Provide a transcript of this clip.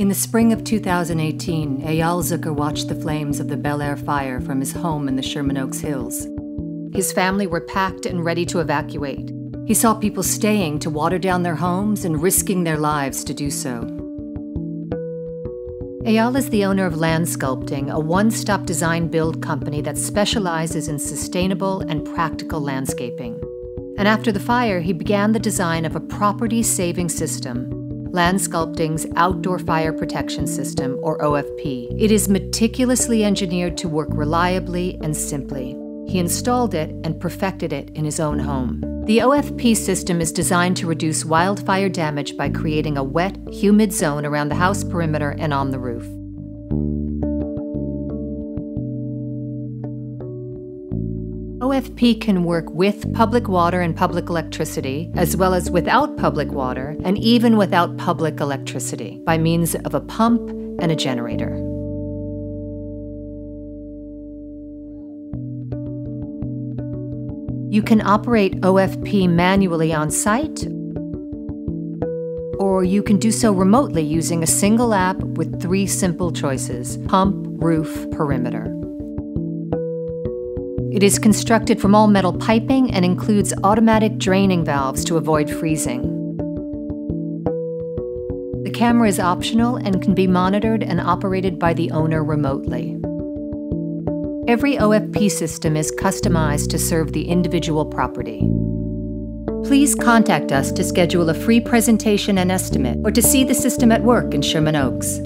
In the spring of 2018, Eyal Zucker watched the flames of the Bel Air fire from his home in the Sherman Oaks Hills. His family were packed and ready to evacuate. He saw people staying to water down their homes and risking their lives to do so. Eyal is the owner of Land Sculpting, a one stop design build company that specializes in sustainable and practical landscaping. And after the fire, he began the design of a property saving system Land Sculpting's Outdoor Fire Protection System, or OFP. It is meticulously engineered to work reliably and simply. He installed it and perfected it in his own home. The OFP system is designed to reduce wildfire damage by creating a wet, humid zone around the house perimeter and on the roof. OFP can work with public water and public electricity, as well as without public water and even without public electricity, by means of a pump and a generator. You can operate OFP manually on site, or you can do so remotely using a single app with three simple choices pump, roof, perimeter. It is constructed from all metal piping and includes automatic draining valves to avoid freezing. The camera is optional and can be monitored and operated by the owner remotely. Every OFP system is customized to serve the individual property. Please contact us to schedule a free presentation and estimate or to see the system at work in Sherman Oaks.